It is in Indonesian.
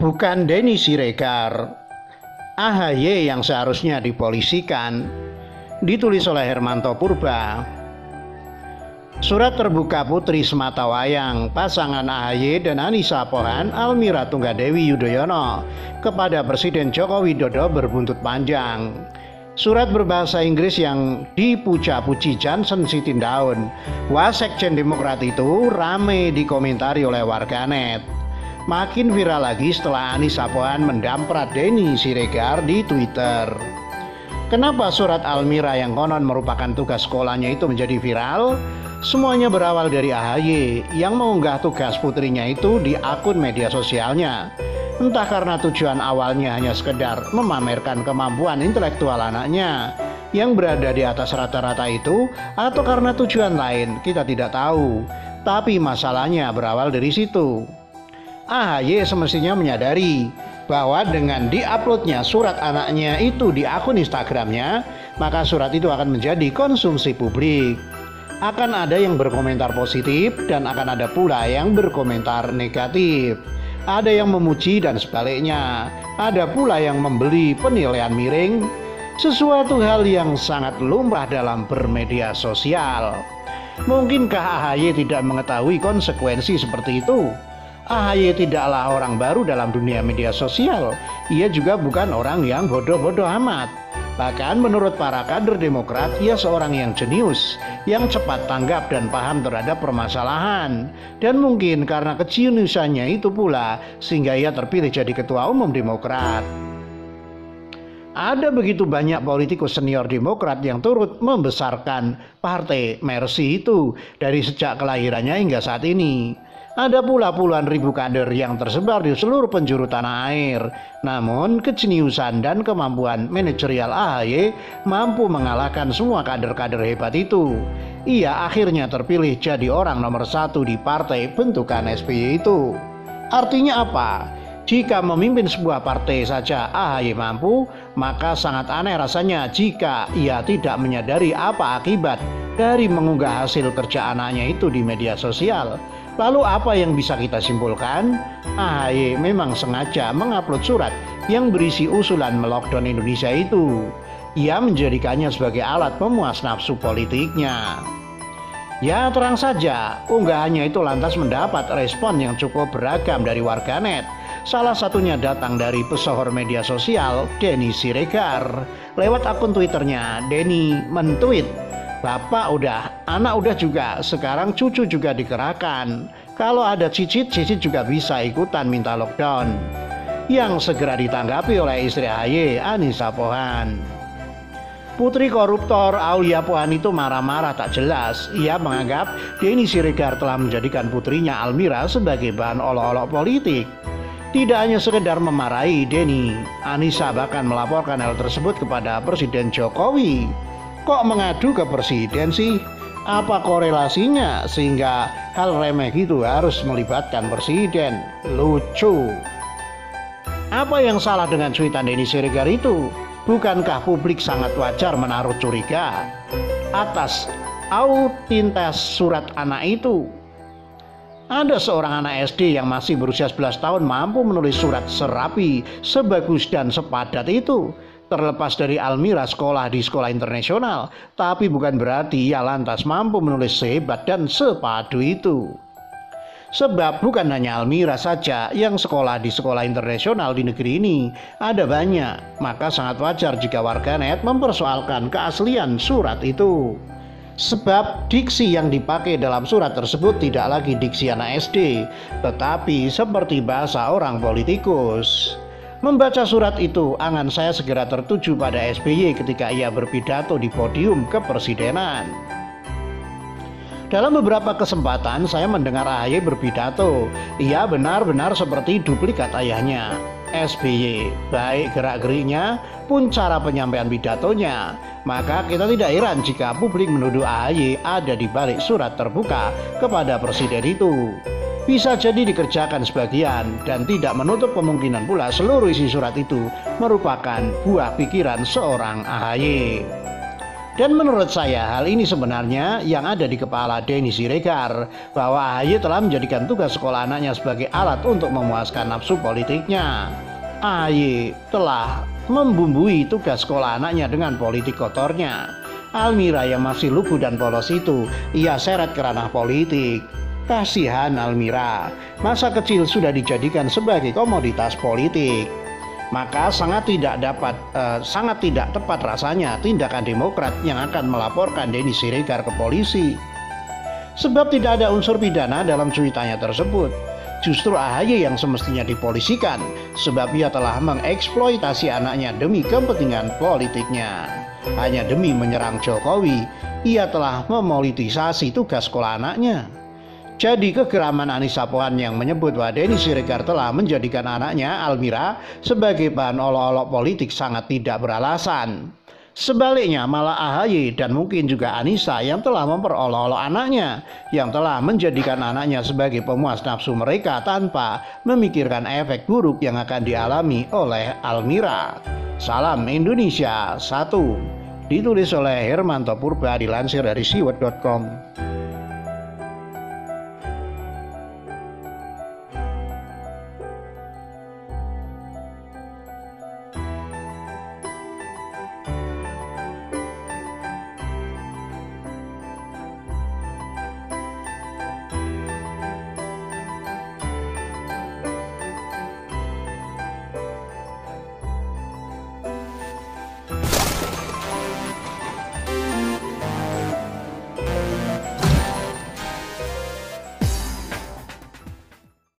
bukan Denny Siregar. AHY yang seharusnya dipolisikan, ditulis oleh Hermanto Purba. Surat terbuka Putri Sematawayang, pasangan AHY dan Anissa Pohan Almira Tunggadewi Yudhoyono kepada Presiden Joko Widodo berbuntut panjang. Surat berbahasa Inggris yang dipuja-puji Johnson Sitindaun, Wasekjen Demokrat itu rame dikomentari oleh warganet. Makin viral lagi setelah Anissa Pohan mendamprat Denny Siregar di Twitter. Kenapa surat Almira yang konon merupakan tugas sekolahnya itu menjadi viral? Semuanya berawal dari AHY yang mengunggah tugas putrinya itu di akun media sosialnya. Entah karena tujuan awalnya hanya sekedar memamerkan kemampuan intelektual anaknya yang berada di atas rata-rata itu atau karena tujuan lain kita tidak tahu. Tapi masalahnya berawal dari situ. AHY semestinya menyadari bahwa dengan diuploadnya surat anaknya itu di akun Instagramnya, maka surat itu akan menjadi konsumsi publik akan ada yang berkomentar positif dan akan ada pula yang berkomentar negatif. Ada yang memuji dan sebaliknya. Ada pula yang membeli penilaian miring, sesuatu hal yang sangat lumrah dalam bermedia sosial. Mungkinkah AHY tidak mengetahui konsekuensi seperti itu? AHY tidaklah orang baru dalam dunia media sosial. Ia juga bukan orang yang bodoh-bodoh amat. Bahkan menurut para kader Demokrat, ia seorang yang jenius, yang cepat tanggap dan paham terhadap permasalahan. Dan mungkin karena kejeniusannya itu pula, sehingga ia terpilih jadi ketua umum Demokrat. Ada begitu banyak politikus senior Demokrat yang turut membesarkan partai Mercy itu dari sejak kelahirannya hingga saat ini. Ada pula puluhan ribu kader yang tersebar di seluruh penjuru tanah air. Namun kejeniusan dan kemampuan manajerial AHY mampu mengalahkan semua kader-kader hebat itu. Ia akhirnya terpilih jadi orang nomor satu di partai bentukan SBY itu. Artinya apa? Jika memimpin sebuah partai saja AHY mampu, maka sangat aneh rasanya jika ia tidak menyadari apa akibat dari mengunggah hasil kerja anaknya itu di media sosial. Lalu apa yang bisa kita simpulkan? AHY memang sengaja mengupload surat yang berisi usulan melockdown Indonesia itu. Ia menjadikannya sebagai alat pemuas nafsu politiknya. Ya terang saja, unggahannya itu lantas mendapat respon yang cukup beragam dari warganet. Salah satunya datang dari pesohor media sosial Denny Siregar. Lewat akun Twitternya, Denny mentweet Bapak udah, anak udah juga, sekarang cucu juga dikerahkan. Kalau ada cicit, cicit juga bisa ikutan minta lockdown. Yang segera ditanggapi oleh istri AY, Anissa Pohan. Putri koruptor Aulia Pohan itu marah-marah tak jelas. Ia menganggap Denny Siregar telah menjadikan putrinya Almira sebagai bahan olok-olok politik. Tidak hanya sekedar memarahi Denny, Anissa bahkan melaporkan hal tersebut kepada Presiden Jokowi. Kok mengadu ke presiden sih? Apa korelasinya sehingga hal remeh itu harus melibatkan presiden? Lucu. Apa yang salah dengan cuitan Denny Siregar itu? Bukankah publik sangat wajar menaruh curiga atas autentitas surat anak itu? Ada seorang anak SD yang masih berusia 11 tahun mampu menulis surat serapi, sebagus dan sepadat itu terlepas dari Almira sekolah di sekolah internasional, tapi bukan berarti ia lantas mampu menulis sehebat dan sepadu itu. Sebab bukan hanya Almira saja yang sekolah di sekolah internasional di negeri ini, ada banyak. Maka sangat wajar jika warganet mempersoalkan keaslian surat itu. Sebab diksi yang dipakai dalam surat tersebut tidak lagi diksi anak SD, tetapi seperti bahasa orang politikus. Membaca surat itu, angan saya segera tertuju pada SBY ketika ia berpidato di podium kepresidenan. Dalam beberapa kesempatan saya mendengar AHY berpidato. Ia benar-benar seperti duplikat ayahnya. SBY, baik gerak-geriknya pun cara penyampaian pidatonya. Maka kita tidak heran jika publik menuduh AHY ada di balik surat terbuka kepada presiden itu bisa jadi dikerjakan sebagian dan tidak menutup kemungkinan pula seluruh isi surat itu merupakan buah pikiran seorang AHY. Dan menurut saya hal ini sebenarnya yang ada di kepala Denny Siregar bahwa AHY telah menjadikan tugas sekolah anaknya sebagai alat untuk memuaskan nafsu politiknya. AHY telah membumbui tugas sekolah anaknya dengan politik kotornya. Almira yang masih lugu dan polos itu ia seret ke ranah politik. Kasihan Almira, masa kecil sudah dijadikan sebagai komoditas politik maka sangat tidak dapat eh, sangat tidak tepat rasanya tindakan Demokrat yang akan melaporkan Denny Siregar ke polisi. Sebab tidak ada unsur pidana dalam cuitannya tersebut. Justru AHY yang semestinya dipolisikan sebab ia telah mengeksploitasi anaknya demi kepentingan politiknya. Hanya demi menyerang Jokowi, ia telah memolitisasi tugas sekolah anaknya. Jadi kegeraman Anissa Pohan yang menyebut bahwa Denny Siregar telah menjadikan anaknya Almira sebagai bahan olok-olok politik sangat tidak beralasan. Sebaliknya malah AHY dan mungkin juga Anissa yang telah memperolok-olok anaknya yang telah menjadikan anaknya sebagai pemuas nafsu mereka tanpa memikirkan efek buruk yang akan dialami oleh Almira. Salam Indonesia 1 Ditulis oleh Hermanto Purba dilansir dari siwet.com